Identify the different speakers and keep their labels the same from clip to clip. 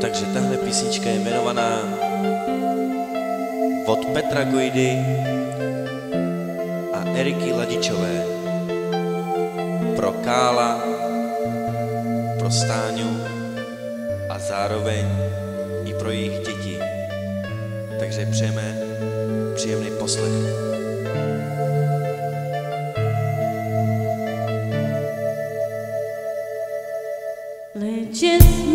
Speaker 1: Takže tahle písnička je jmenovaná od Petra Gojdy a Eriky Ladičové pro Kála, pro Stáňu a zároveň i pro jejich děti. Takže přejeme příjemný poslech.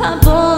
Speaker 2: favor.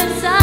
Speaker 2: mensaje.